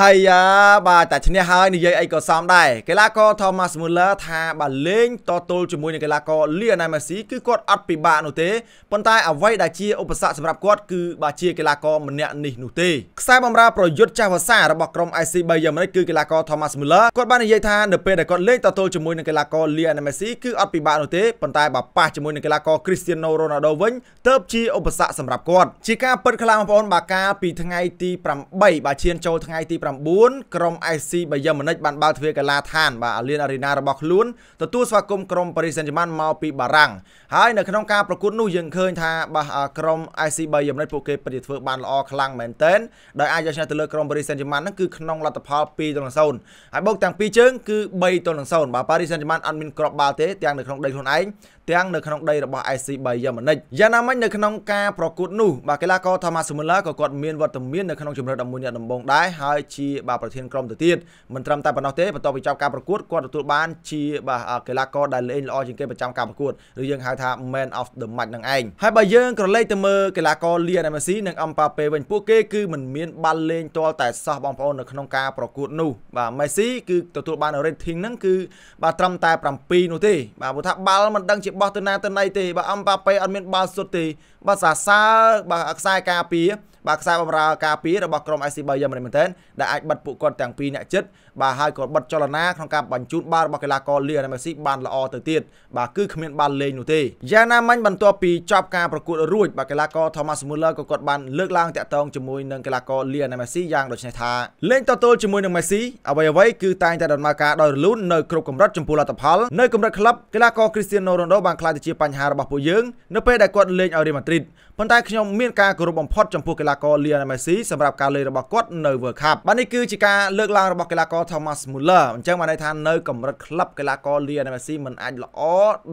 អាយ៉ាបាទតែឈ្នះហើយនិយាយអីក៏សមដែរកីឡាករ Thomas Muller ថាបើលេងតទល់ជាមួយនឹងកីឡាករ Lionel Messi គឺគាត់អត់ពិបាកនោះទេប៉ុន្តែអ្វីដែលជាឧបសគ្គសម្រាប់គាត់គឺបើជាកីឡាករម្នាក់នេះនោះទេខ្សែបម្រើប្រយុទ្ធចាស់ភាសារបស់ក្រុម IC Bayern Munich គឺកីឡាករ Thomas Muller គាត់បាននិយាយថានៅពេលដែលគាត់លេងតទល់ជាមួយនឹងកីឡាករ Lionel Messi គឺអត់ពិបាកនោះទេប៉ុន្តែបើប៉ះជាមួយនឹងកីឡាករ Cristiano Ronaldo វិញទើបជាឧបសគ្គសម្រាប់គាត់ជាការពិតខ្លាំងបងប្អូនបើកាលពីថ្ងៃទី8បើឈានចូលថ្ងៃទី9ក្រុម IC បាយម៉ុនិចបានបើកទ្វារកីឡាដ្ឋានបាទអាលៀនអារីណារបស់ខ្លួនទទួលស្វាគមន៍ក្រុម Paris Saint-Germain មកពីបារាំងហើយនៅក្នុងការប្រកួតនោះយើងឃើញថាបាទក្រុម IC បាយម៉ុនិចពួកគេពិតជាធ្វើបានល្អខ្លាំងមែនទែនដោយអាចយកឈ្នះទៅលើក្រុម Paris Saint-Germain ហ្នឹងគឺក្នុងលទ្ធផល2ទល់នឹង0ហើយបូកទាំងពីរជើងគឺ3ទល់នឹង0បាទ Paris Saint-Germain អត់មានគ្រាប់បាល់ទេទាំងនៅក្នុងដីខ្លួនឯងទាំងនៅក្នុងដីរបស់ IC Bayern Munich យ៉ាងណាមិញនៅក្នុងការប្រកួតនោះបាទកីឡាករ Thomas Müller ក៏គាត់មានវត្តមាននៅក្នុងជម្រើស11អ្នកដំបូងដែរហើយជាបាទប្រធានក្រុមទៅទៀតមិនត្រឹមតែប៉ុណ្ណោះទេបន្ទាប់ពីចប់ការប្រកួតគាត់ទទួលបានជាបាទកីឡាករដែលលេងល្អជាងគេប្រចាំការប្រកួតឬយើងហៅថា Man of the Match នឹងឯងហើយបើយើងក្រឡេកទៅមើលកីឡាករ Lionel Messi និង Mbappe វិញពួកគេគឺមិនមានបាល់លេងទាល់តែសោះបងប្អូននៅក្នុងការប្រកួតនោះបាទ Messi គឺទទួលបាន rating ហ្នឹងគឺបាទត្រឹមតែ7នោះទេបាទព្រោះថាបាល់មិនដឹងជាបោះទៅណាទៅណីទេបាទ Mbappe អត់មានបាល់សុទ្ធទេបាទសាសើរបាទខ្សែការពារ បាទខ្សែបម្រើការពាររបស់ក្រុម IC Bayern មែនទែនដែលអាចបិទពួកគាត់ទាំងពីរអ្នកចិត្តបាទហើយក៏បិទចលនាក្នុងការបញ្ជូនបាល់របស់កីឡាករ Lionel Messi បានល្អទៅទៀតបាទគឺគ្មានបាល់លេងនោះទេយ៉ាងណាមិញបន្ទាប់ពីចប់ការប្រកួតរួចបាទកីឡាករ Thomas Muller ក៏គាត់បានលើកឡើងតាក់ទងជាមួយនឹងកីឡាករ Lionel Messi យ៉ាងដូចនេះថាលេងតទល់ជាមួយនឹង Messi អ្វីអ្វីគឺតែងតែដំណើរការដោយរលូននៅគ្រប់កម្រិតចំពោះលទ្ធផលនៅកម្រិតក្លឹបកីឡាករ Cristiano Ronaldo បានក្លាយទៅជាបញ្ហារបស់ពួកយើងនៅពេលដែលគាត់លេងឲ្យ Real Madrid ប៉ុន្តែខ្ញុំមានការគោរពបំផុតចំពោះកីឡាករ Lionel Messi សម្រាប់ការលេងរបស់គាត់នៅ World Cup បាទនេះគឺជាការលើកឡើងរបស់កីឡាករ Thomas Muller អញ្ចឹងបានន័យថានៅកម្រិតក្លឹបកីឡាករ Lionel Messi មិនអាចល្អ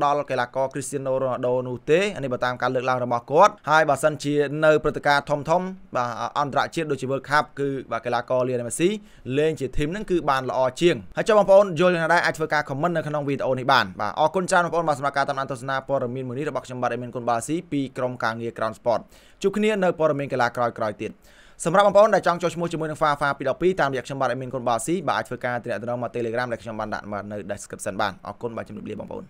ដល់កីឡាករ Cristiano Ronaldo នោះទេអានេះបើតាមការលើកឡើងរបស់គាត់ហើយបើសិនជានៅព្រឹត្តិការណ៍ធំធំបាទអន្តរជាតិដូចជា World Cup គឺបាទកីឡាករ Lionel Messi លេងជាធីមហ្នឹងគឺបានល្អជាងហើយចុះបងប្អូនយល់យ៉ាងណាដែរអាចធ្វើការ comment នៅក្នុងវីដេអូនេះបានបាទអរគុណច្រើនបងប្អូនបាទសម្រាប់ការតាមដានទស្សនាព័ត៌មានមួយនេះរបស់ខ្ញុំបាទអេមីនគុនបាស៊ីពីក្រុមការងារ Ground Sport ជួបគ្នានៅព័ត៌មាន កីឡាក្រោយៗទៀតសម្រាប់បងប្អូនដែលចង់ចូលឈ្មោះជាមួយនឹង Fafa 212តាមរយៈខ្ញុំបាទអេមីនកុនបាស៊ីបាទអាចធ្វើការទំនាក់ទំនងមក Telegram ដែលខ្ញុំបានដាក់មកនៅ description បានអរគុណបាទជំរាបលាបងប្អូន